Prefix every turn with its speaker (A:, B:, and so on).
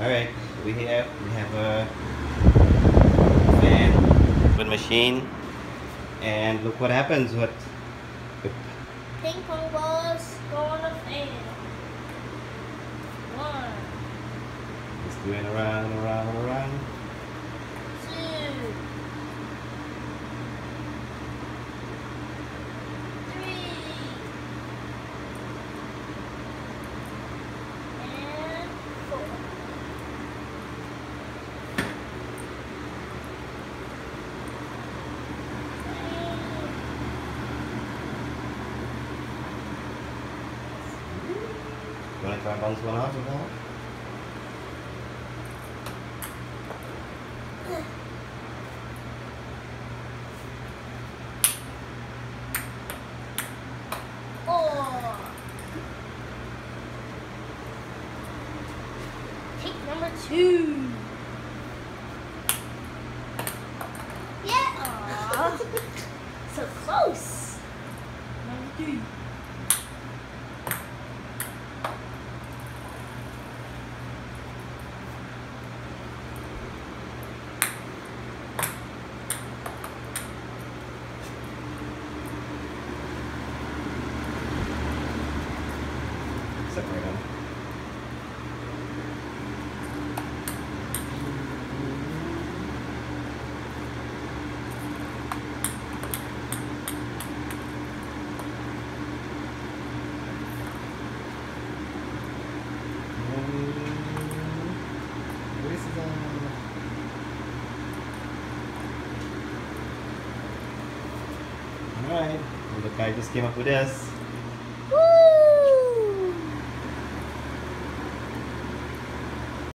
A: Alright, we have we have a fan, good machine, and look what happens. What?
B: Ping pong balls going the fan. One,
A: It's doing around, around, around.
B: two, three, and four.
A: You and bounce one out of that?
B: Number two. Yeah. So close. Number two.
A: Alright, well, the guy just came up with this.